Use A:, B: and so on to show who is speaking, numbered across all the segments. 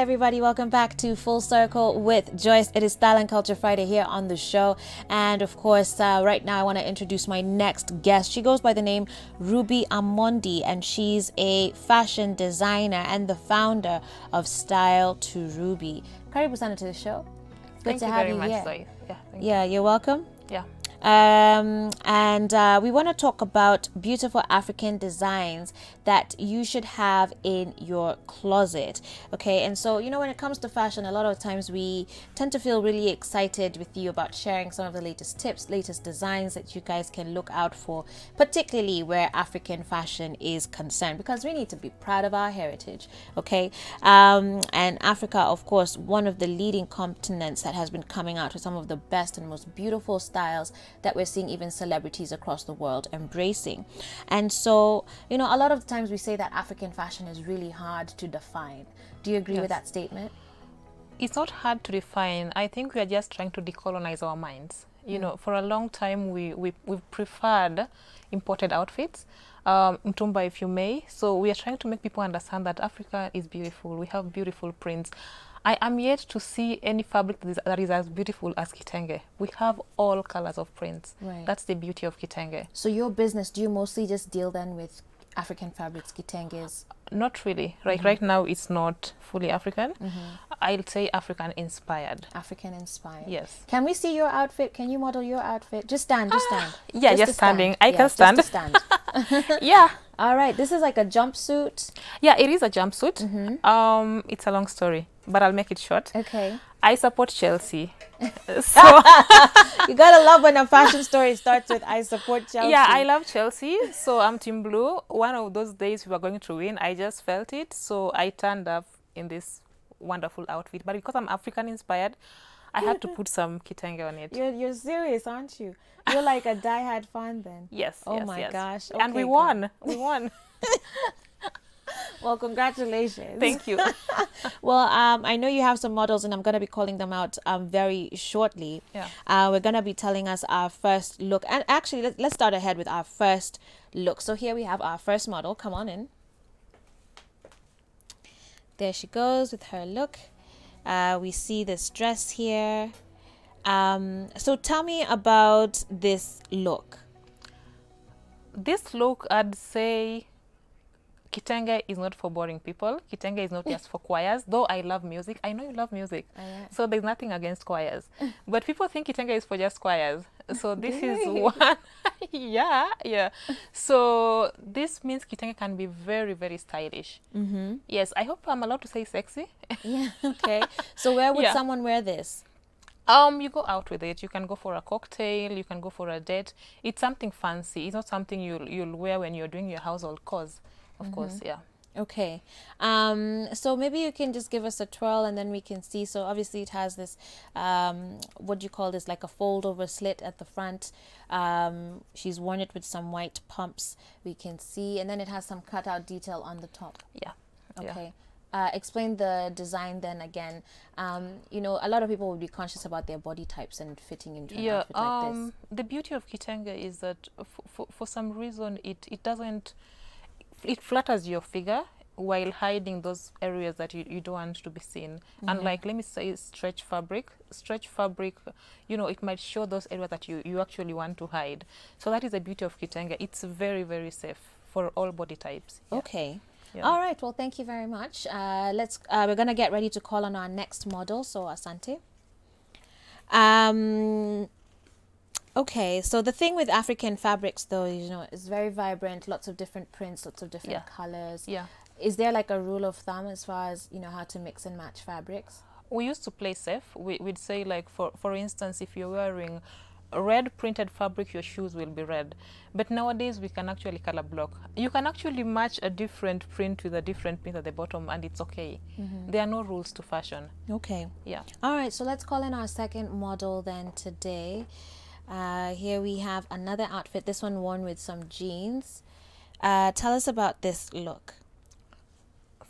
A: everybody. Welcome back to Full Circle with Joyce. It is Style and Culture Friday here on the show. And of course, uh, right now I want to introduce my next guest. She goes by the name Ruby Amondi, and she's a fashion designer and the founder of Style to Ruby. Karibu sana to the show.
B: Good thank to you have you much, here.
A: Yeah, yeah, you. you're welcome.
B: Yeah.
A: Um, and uh, we want to talk about beautiful African designs that you should have in your closet. Okay, and so you know, when it comes to fashion, a lot of times we tend to feel really excited with you about sharing some of the latest tips, latest designs that you guys can look out for, particularly where African fashion is concerned, because we need to be proud of our heritage. Okay, um, and Africa, of course, one of the leading continents that has been coming out with some of the best and most beautiful styles that we're seeing even celebrities across the world embracing. And so, you know, a lot of times we say that African fashion is really hard to define. Do you agree yes. with that statement?
B: It's not hard to define. I think we are just trying to decolonize our minds. You mm. know, for a long time we, we, we've preferred imported outfits um, Mitumba, if you may. So we are trying to make people understand that Africa is beautiful. We have beautiful prints. I am yet to see any fabric that is, that is as beautiful as kitenge. We have all colors of prints. Right. That's the beauty of kitenge.
A: So your business, do you mostly just deal then with African fabrics, kitenges?
B: Not really. Like mm -hmm. right now, it's not fully African. Mm -hmm. I'll say African inspired.
A: African inspired.
B: Yes.
A: Can we see your outfit? Can you model your outfit? Just stand. Just stand.
B: Ah, yeah, just, just standing. Stand. I yeah, can stand.
A: Just stand.
B: yeah.
A: All right. This is like a jumpsuit.
B: Yeah, it is a jumpsuit. Mm -hmm. Um, it's a long story but I'll make it short.
A: Okay.
B: I support Chelsea. so
A: you gotta love when a fashion story starts with I support Chelsea.
B: Yeah, I love Chelsea. So I'm Team Blue. One of those days we were going to win. I just felt it. So I turned up in this wonderful outfit. But because I'm African inspired, I had to put some kitenge on it.
A: You're, you're serious, aren't you? You're like a die-hard fan then.
B: Yes.
A: Oh
B: yes,
A: my
B: yes.
A: gosh.
B: Okay, and we won. We won.
A: Well, congratulations.
B: Thank you.
A: well, um, I know you have some models, and I'm going to be calling them out um, very shortly.
B: Yeah.
A: Uh, we're going to be telling us our first look. And actually, let, let's start ahead with our first look. So here we have our first model. Come on in. There she goes with her look. Uh, we see this dress here. Um, so tell me about this look.
B: This look, I'd say Kitenge is not for boring people. Kitenge is not just for choirs, though I love music. I know you love music. Yeah. So there's nothing against choirs. but people think Kitenge is for just choirs. So this is one. yeah, yeah. So this means Kitenge can be very, very stylish. Mm -hmm. Yes, I hope I'm allowed to say sexy.
A: yeah, okay. So where would yeah. someone wear this?
B: Um, you go out with it. You can go for a cocktail. You can go for a date. It's something fancy. It's not something you'll you'll wear when you're doing your household chores of mm -hmm. course yeah
A: okay um so maybe you can just give us a twirl and then we can see so obviously it has this um what do you call this like a fold over slit at the front um she's worn it with some white pumps we can see and then it has some cutout detail on the top
B: yeah
A: okay yeah. Uh, explain the design then again. Um, you know, a lot of people will be conscious about their body types and fitting into an
B: yeah,
A: outfit like um, this.
B: The beauty of kitenge is that for, for some reason it, it doesn't it flatters your figure while hiding those areas that you, you don't want to be seen. Mm -hmm. And like, let me say stretch fabric, stretch fabric, you know, it might show those areas that you, you actually want to hide. So that is the beauty of kitenge. It's very, very safe for all body types.
A: Yeah. Okay. Yeah. All right. Well, thank you very much. Uh, let's. Uh, we're gonna get ready to call on our next model. So Asante. Um, Okay, so the thing with African fabrics, though, you know, it's very vibrant, lots of different prints, lots of different yeah. colors.
B: Yeah.
A: Is there like a rule of thumb as far as you know how to mix and match fabrics?
B: We used to play safe. We, would say like for for instance, if you're wearing red printed fabric, your shoes will be red. But nowadays we can actually color block. You can actually match a different print with a different print at the bottom and it's okay. Mm -hmm. There are no rules to fashion.
A: Okay.
B: Yeah.
A: All right, so let's call in our second model then today. Uh, here we have another outfit, this one worn with some jeans. Uh, tell us about this look.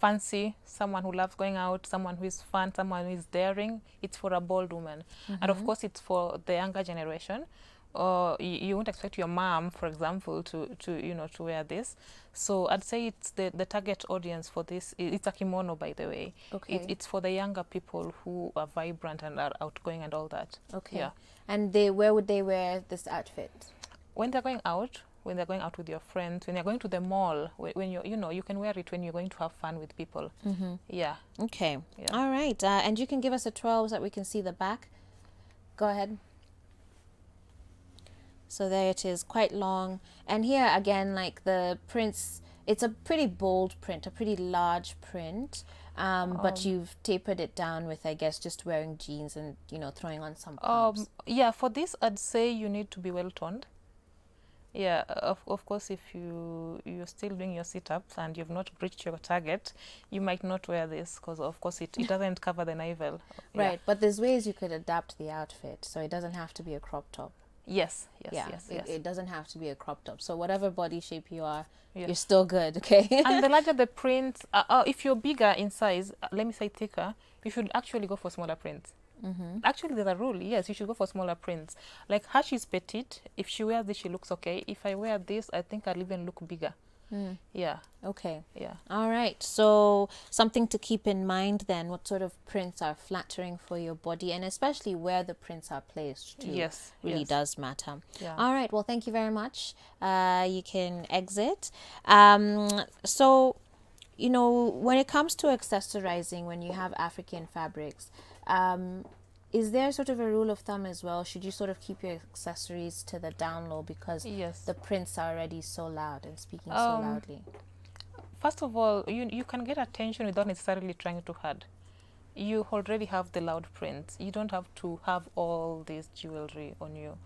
B: Fancy, someone who loves going out, someone who is fun, someone who is daring. It's for a bold woman. Mm -hmm. And of mm-hmm. course, it's for the younger generation or you, you won't expect your mom, for example, to, to you know to wear this. So I'd say it's the, the target audience for this. It's a kimono, by the way.
A: Okay.
B: It, it's for the younger people who are vibrant and are outgoing and all that.
A: Okay.
B: Yeah.
A: And they where would they wear this outfit?
B: When they're going out, when they're going out with your friends, when you're going to the mall, when, when you you know you can wear it when you're going to have fun with people.
A: Mm-hmm.
B: Yeah.
A: Okay.
B: Yeah.
A: All right. Uh, and you can give us a 12 so that we can see the back. Go ahead. So there it is, quite long. And here again, like the prints, it's a pretty bold print, a pretty large print. Um, but you've tapered it down with, I guess, just wearing jeans and you know throwing on some pumps.
B: Um, yeah, for this, I'd say you need to be well toned. Yeah, of, of course, if you you're still doing your sit-ups and you've not reached your target, you might not wear this because, of course, it, it doesn't cover the navel. Yeah.
A: right. But there's ways you could adapt the outfit, so it doesn't have to be a crop top.
B: Yes. Yes.
A: yeah,
B: Yes.
A: it,
B: Yes.
A: it doesn't have to be a crop top. So whatever body shape you are,
B: Yeah.
A: you're still good. Okay.
B: and the larger the print, uh, uh, if you're bigger in size, uh, let me say thicker, you should actually go for smaller prints.
A: mm-hmm.
B: Actually, there's a rule. Yes, you should go for smaller prints. Like her, she's petite. If she wears this, she looks okay. If I wear this, I think I'll even look bigger.
A: Mm.
B: Yeah,
A: Okay.
B: yeah.
A: All right. So something to keep in mind then. What sort of prints are flattering for your body, and especially where the prints are placed. Too,
B: Yes,
A: Really
B: yes.
A: does matter.
B: Yeah.
A: All right. Well, thank you very much. Uh, you can exit. Um, so, you know, when it comes to accessorizing, when you have African fabrics, um, is there sort of a rule of thumb as well? Should you sort of keep your accessories to the down low because
B: Yes.
A: the prints are already so loud and speaking so
B: Um,
A: loudly?
B: First of all, you you can get attention without necessarily trying too hard. You already have the loud prints. You don't have to have all this jewelry on you.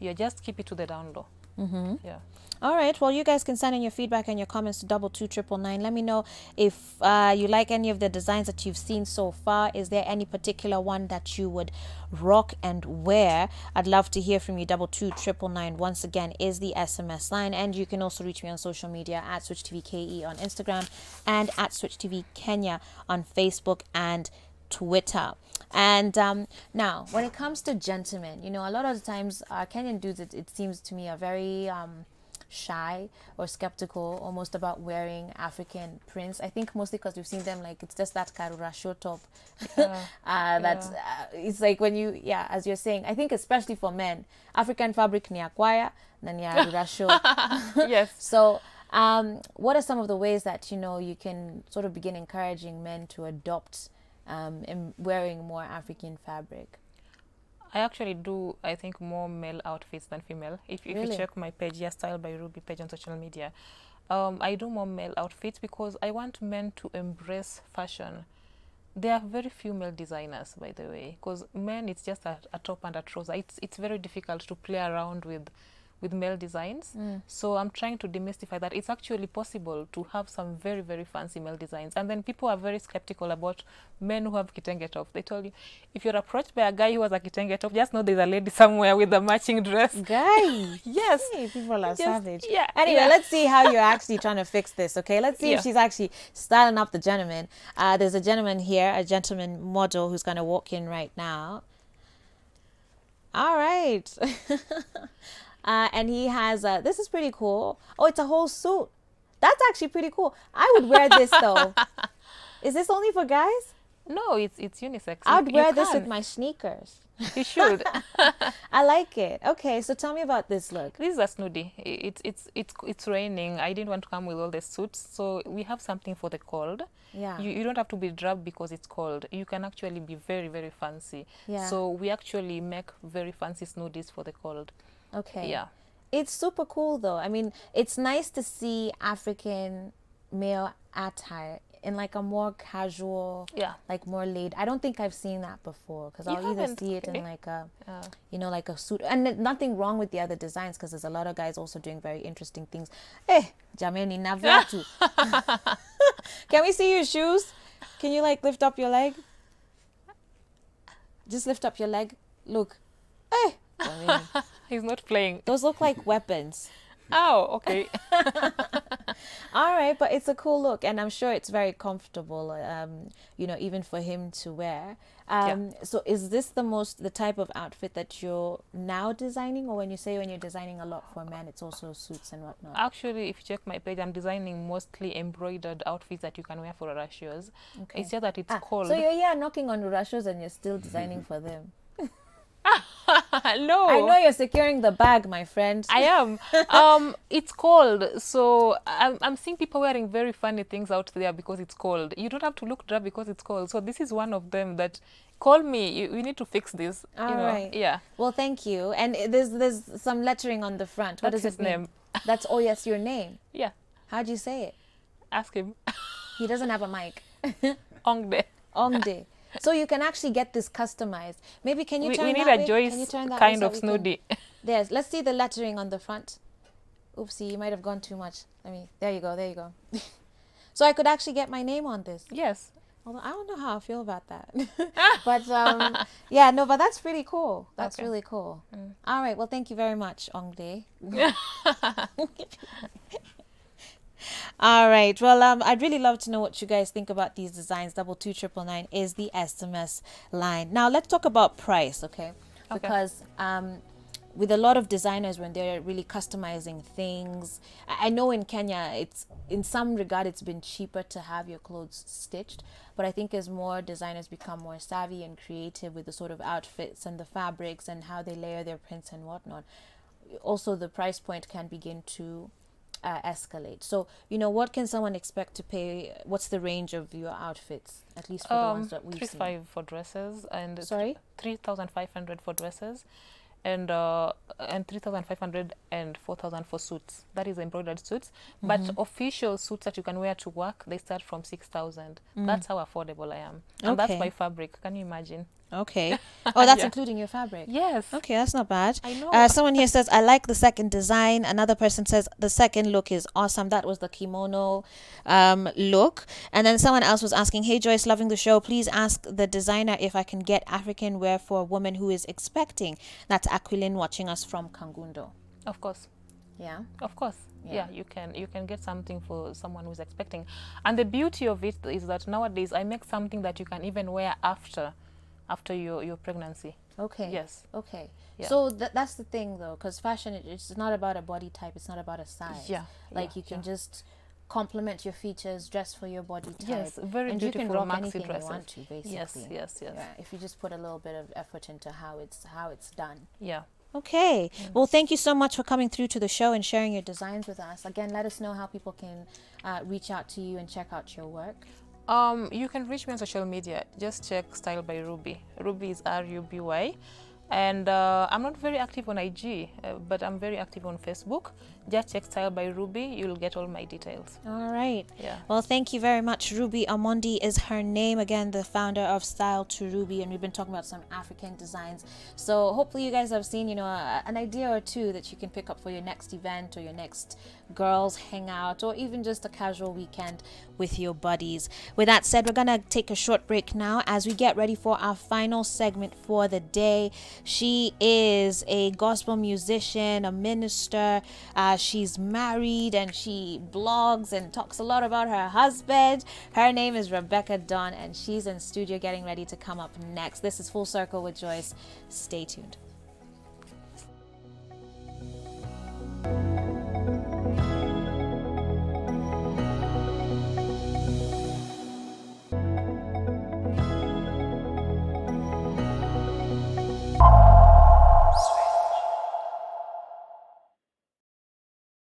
B: You just keep it to the down low.
A: Mm-hmm.
B: Yeah.
A: All right. Well, you guys can send in your feedback and your comments to double two triple nine. Let me know if uh, you like any of the designs that you've seen so far. Is there any particular one that you would rock and wear? I'd love to hear from you. Double two triple nine. Once again, is the SMS line, and you can also reach me on social media at Switch TV KE on Instagram and at Switch TV Kenya on Facebook and Twitter. And um, now, when it comes to gentlemen, you know, a lot of the times uh, Kenyan dudes, it, it seems to me, are very um, shy or skeptical almost about wearing African prints. I think mostly because we've seen them like it's just that karura show top.
B: Yeah.
A: uh, that's uh, it's like when you yeah, as you're saying. I think especially for men, African fabric ni then yeah, karura show.
B: yes.
A: So, um, what are some of the ways that you know you can sort of begin encouraging men to adopt um, in wearing more African fabric?
B: I actually do, I think, more male outfits than female. If, if
A: Really?
B: you check my page, yeah, Style by Ruby page on social media, um, I do more male outfits because I want men to embrace fashion. There are very few male designers, by the way, because men, it's just a, a top and a trouser. It's, it's very difficult to play around with with male designs. So I'm trying to demystify that it's actually possible to have some very, very fancy male designs. And then people are very skeptical about men who have kitenge top. They told you, if you're approached by a guy who has a kitenge top, just know there's a lady somewhere with a matching dress.
A: Guy,
B: Yes.
A: hey, people are
B: Just-
A: savage.
B: yeah,
A: Anyway,
B: yeah.
A: let's see how you're actually trying to fix this. Okay, let's see
B: Yeah.
A: if she's actually styling up the gentleman. Uh, there's a gentleman here, a gentleman model who's going to walk in right now. All right. uh, and he has a, this is pretty cool. Oh, it's a whole suit. That's actually pretty cool. I would wear this though. Is this only for guys?
B: No, it's it's unisex.
A: I'd
B: you
A: wear this with my sneakers.
B: You should.
A: I like it. Okay, so tell me about this look.
B: this is a snooty. It's it's it's it's raining. I didn't want to come with all the suits, so we have something for the cold.
A: Yeah.
B: You, you don't have to be drab because it's cold. You can actually be very very fancy.
A: Yeah.
B: So we actually make very fancy snoodies for the cold.
A: Okay.
B: Yeah.
A: It's super cool though. I mean, it's nice to see African male attire in like a more casual,
B: Yeah.
A: like more laid. I don't think I've seen that before because I'll either see it in like a,
B: Uh,
A: you know, like a suit. And nothing wrong with the other designs because there's a lot of guys also doing very interesting things. Eh, jameni na viatu. Can we see your shoes? Can you like lift up your leg? Just lift up your leg. Look. Eh.
B: he's not playing.
A: Those look like weapons.
B: Oh, okay.
A: All right, but it's a cool look, and I'm sure it's very comfortable. Um, you know, even for him to wear. Um, yeah. So, is this the most the type of outfit that you're now designing, or when you say when you're designing a lot for men, it's also suits and whatnot?
B: Actually, if you check my page, I'm designing mostly embroidered outfits that you can wear for Ruracios. Okay. It's just that it's
A: ah,
B: cold.
A: So you're here knocking on Ruracios and you're still designing for them.
B: no.
A: I know you're securing the bag, my friend.
B: I am. um, it's cold, so I'm, I'm seeing people wearing very funny things out there because it's cold. You don't have to look drab because it's cold. So this is one of them that call me. You, we need to fix this.
A: All
B: you know?
A: right.
B: Yeah.
A: Well, thank you. And there's there's some lettering on the front. What
B: That's
A: does
B: his
A: it mean?
B: name.
A: That's oh yes, your name.
B: Yeah.
A: How'd you say it?
B: Ask him.
A: He doesn't have a mic.
B: Ongde.
A: Ongde. So you can actually get this customized. Maybe can you
B: we,
A: turn
B: we need
A: that
B: a
A: way?
B: Joyce
A: kind
B: way of so snooty.
A: There's. Let's see the lettering on the front. Oopsie, you might have gone too much. Let me. There you go. There you go. so I could actually get my name on this.
B: Yes.
A: Although I don't know how I feel about that. but um, yeah, no, but that's pretty cool. That's okay. really cool. Mm. All right. Well, thank you very much, Ongde. All right. Well, um, I'd really love to know what you guys think about these designs. Double two triple nine is the SMS line. Now let's talk about price, okay? okay. Because um, with a lot of designers when they're really customizing things, I know in Kenya it's in some regard it's been cheaper to have your clothes stitched, but I think as more designers become more savvy and creative with the sort of outfits and the fabrics and how they layer their prints and whatnot, also the price point can begin to uh, escalate. So, you know, what can someone expect to pay? What's the range of your outfits, at least for um, the ones that we've
B: three
A: seen?
B: five for dresses and
A: sorry,
B: three thousand five hundred for dresses, and uh, and 3,500 and 4,000 for suits. That is embroidered suits. Mm -hmm. But mm-hmm. official suits that you can wear to work, they start from 6,000. Mm. That's how affordable I am. And okay. that's my fabric. Can you imagine?
A: Okay. Oh, that's yeah. including your fabric.
B: Yes.
A: Okay, that's not bad.
B: I know.
A: Uh, someone here says, I like the second design. Another person says, the second look is awesome. That was the kimono um, look. And then someone else was asking, Hey, Joyce, loving the show. Please ask the designer if I can get African wear for a woman who is expecting. That's Aquilin watching us from Kangundo.
B: Of course.
A: Yeah.
B: Of course. Yeah. yeah. you can you can get something for someone who's expecting. And the beauty of it is that nowadays I make something that you can even wear after after your, your pregnancy.
A: Okay.
B: Yes.
A: Okay. Yeah. So th that's the thing though, because fashion it's not about a body type, it's not about a size.
B: Yeah.
A: Like
B: yeah.
A: you can yeah. just complement your features, dress for your body type.
B: Yes, very
A: and
B: beautiful
A: you can rock
B: maxi
A: anything
B: dresses.
A: you want to, basically.
B: Yes, yes, yes.
A: Yeah, if you just put a little bit of effort into how it's how it's done.
B: Yeah.
A: Okay. Mm. Well, thank you so much for coming through to the show and sharing your designs with us. Again, let us know how people can uh, reach out to you and check out your work.
B: Um, you can reach me on social media. Just check Style by Ruby. Ruby is R-U-B-Y. And uh, I'm not very active on IG, uh, but I'm very active on Facebook. Just check Style by Ruby. You'll get all my details.
A: All right.
B: Yeah.
A: Well, thank you very much. Ruby Amondi is her name. Again, the founder of Style to Ruby. And we've been talking about some African designs. So hopefully you guys have seen, you know, a, an idea or two that you can pick up for your next event or your next girls hangout or even just a casual weekend with your buddies. With that said, we're going to take a short break now as we get ready for our final segment for the day. She is a gospel musician, a minister. Uh, she's married and she blogs and talks a lot about her husband. Her name is Rebecca Dawn and she's in studio getting ready to come up next. This is Full Circle with Joyce. Stay tuned.